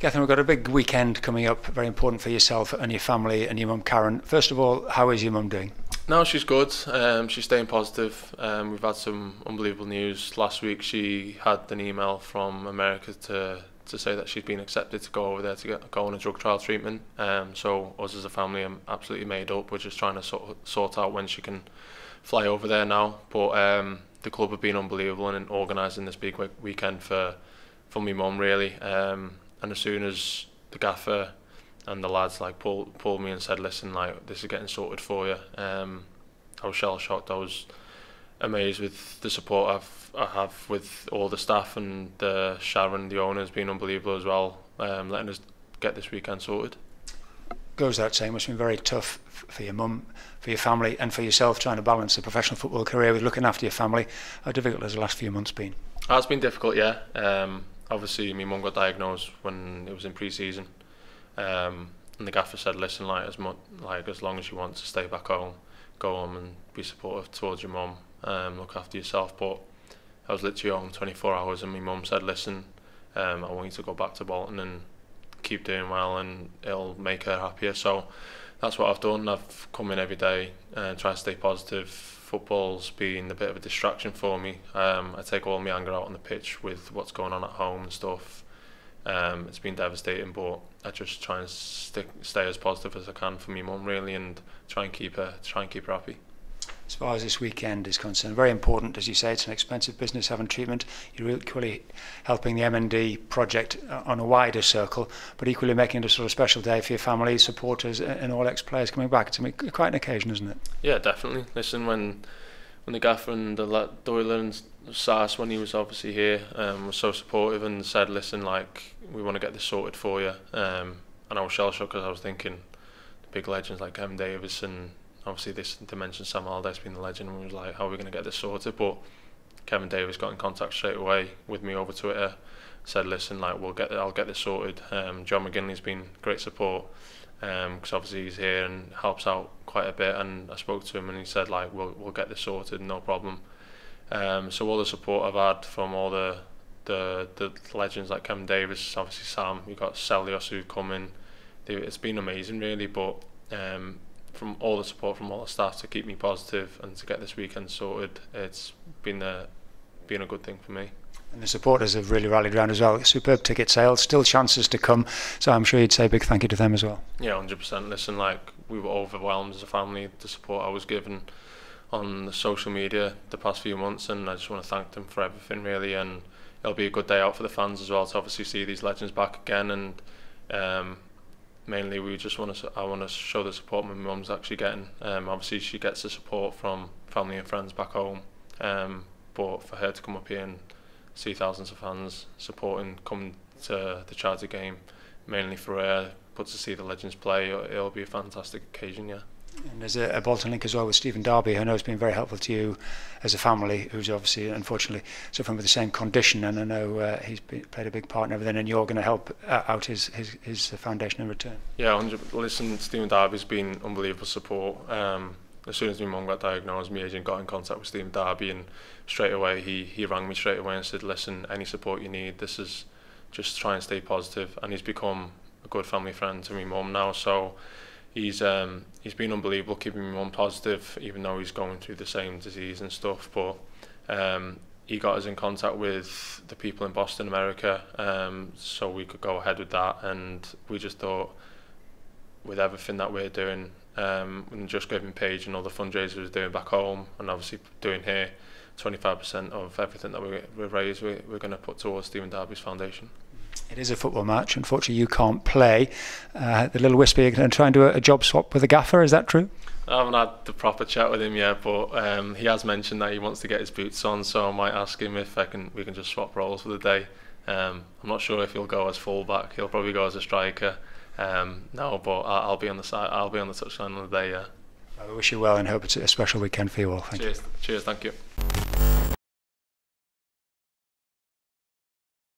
Gethin, we've got a big weekend coming up, very important for yourself and your family and your mum Karen. First of all, how is your mum doing? No, she's good. Um, she's staying positive. Um, we've had some unbelievable news. Last week she had an email from America to to say that she's been accepted to go over there to get go on a drug trial treatment. Um, so us as a family are absolutely made up. We're just trying to sort sort out when she can fly over there now. But um, the club have been unbelievable in organising this big weekend for for my mum really. Um, and as soon as the gaffer and the lads like pulled pulled me and said, "Listen, like this is getting sorted for you," um, I was shell shocked. I was amazed with the support I've I have with all the staff and the Sharon, the owner, has been unbelievable as well, um, letting us get this weekend sorted. Goes without saying, must have been very tough for your mum, for your family, and for yourself trying to balance a professional football career with looking after your family. How difficult has the last few months been? Oh, it's been difficult, yeah. Um, obviously my mum got diagnosed when it was in pre-season, um, and the gaffer said, listen, like as much like as long as you want to stay back home, go home and be supportive towards your mum, um, look after yourself. But I was literally home 24 hours, and my mum said, listen, um, I want you to go back to Bolton and keep doing well, and it'll make her happier. So that's what I've done. I've come in every day and uh, try to stay positive football's been a bit of a distraction for me. Um, I take all my anger out on the pitch with what's going on at home and stuff. Um, it's been devastating, but I just try and stick, stay as positive as I can for my mum really, and try and keep her try and keep her happy. as far as this weekend is concerned. Very important, as you say, it's an expensive business having treatment. You're equally helping the MND project uh, on a wider circle, but equally making it a sort of special day for your family, supporters, and all ex-players coming back. It's quite an occasion, isn't it? Yeah, definitely. Listen, when when the gaffer and the Doyle and Sars, when he was obviously here, um, was so supportive and said, listen, like, we want to get this sorted for you. Um, and I was shell-shocked because I was thinking, big legends like Kevin Davis and obviously this dimension Sam Allardyce being the legend and was like how are we going to get this sorted? But Kevin Davies got in contact straight away with me over Twitter said listen like we'll get I'll get this sorted. Um, John McGinlay's been great support because um, obviously he's here and helps out quite a bit and I spoke to him and he said like we'll, we'll get this sorted no problem. Um, so all the support I've had from all the the, the legends like Kevin Davies obviously Sam you've got Stelios who come in. It's been amazing really but um, from all the support from all the staff to keep me positive and to get this weekend sorted. It's been a been a good thing for me. And the supporters have really rallied around as well. Superb ticket sales, still chances to come. So I'm sure you'd say a big thank you to them as well. Yeah, 100%. Listen, like we were overwhelmed as a family. The support I was given on the social media the past few months, and I just want to thank them for everything really. And it'll be a good day out for the fans as well to obviously see these legends back again and. Um, mainly we just want to I want to show the support my mum's actually getting. Um, obviously she gets the support from family and friends back home, um, but for her to come up here and see thousands of fans supporting come to the charity game, mainly for her, but to see the legends play, it'll be a fantastic occasion. Yeah and there's a, a Bolton link as well with Stephen Darby, who I know has been very helpful to you as a family, who's obviously, unfortunately, suffering with the same condition. And I know uh, he's been, played a big part in everything, and you're going to help uh, out his, his, his foundation in return. Yeah, 100 listen, Stephen Darby's been unbelievable support. Um, as soon as my mum got diagnosed, my agent got in contact with Stephen Darby, and straight away he, he rang me straight away and said, Listen, any support you need, this is just try and stay positive. And he's become a good family friend to my mum now. So, he's um, he's been unbelievable, keeping me on positive, even though he's going through the same disease and stuff. But um, he got us in contact with the people in Boston, America, um, so we could go ahead with that. And we just thought, with everything that we're doing, um, and JustGiving Page and all the fundraisers we're doing back home, and obviously doing here, 25% of everything that we, we raise, we, we're going to put towards Stephen Darby's foundation. It is a football match. Unfortunately, you can't play. Uh, the little wispy are going to try and do a, a, job swap with the gaffer. Is that true? I haven't had the proper chat with him yet, but um, he has mentioned that he wants to get his boots on, so I might ask him if I can. We can just swap roles for the day. Um, I'm not sure if he'll go as fullback. He'll probably go as a striker. Um, no, but I'll, I'll be on the side. I'll be on the touchline on the day. Yeah. I wish you well and hope it's a special weekend for you all. Thank Cheers. you. Cheers. Thank you.